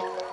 Oh.